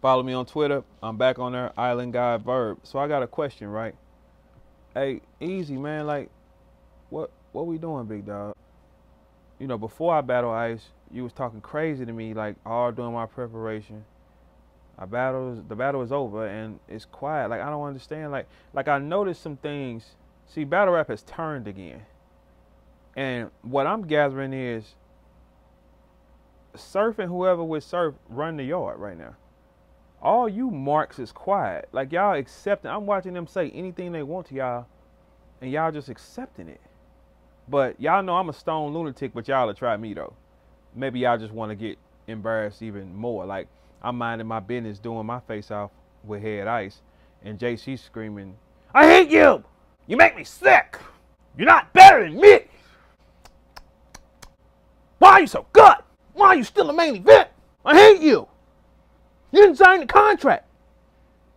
Follow me on Twitter. I'm back on there, Island Guy Verb. So I got a question, right? Hey, easy man, like, what what we doing, big dog? You know, before I battle Ice, you was talking crazy to me, like all during my preparation. I battle, the battle is over and it's quiet. Like I don't understand. Like like I noticed some things. See, battle rap has turned again, and what I'm gathering is surfing whoever would surf run the yard right now all you marks is quiet. Like y'all accepting. I'm watching them say anything they want to y'all, and y'all just accepting it. But y'all know I'm a stone lunatic, but y'all will try me though. Maybe y'all just want to get embarrassed even more. Like I'm minding my business, doing my face off with head ice, and JC screaming, "I hate you! You make me sick! You're not better than me! Why are you so good? Why are you still a main event? I hate you!" You didn't sign the contract.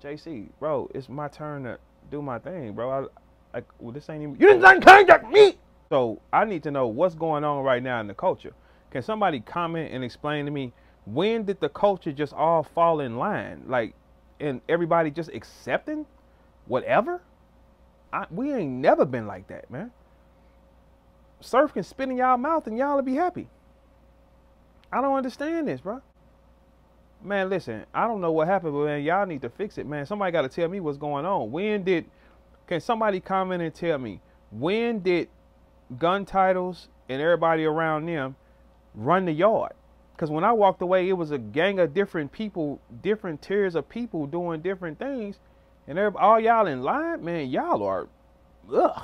JC, bro, it's my turn to do my thing, bro. I like well, this ain't even you didn't sign the contract me. So I need to know what's going on right now in the culture. Can somebody comment and explain to me when did the culture just all fall in line? Like and everybody just accepting whatever? I, we ain't never been like that, man. Surf can spit in y'all mouth and y'all will be happy. I don't understand this, bro man, listen, I don't know what happened, but man, y'all need to fix it, man. Somebody got to tell me what's going on. When did, can somebody comment and tell me, when did gun titles and everybody around them run the yard? Because when I walked away, it was a gang of different people, different tiers of people doing different things. And all y'all in line, man, y'all are, ugh.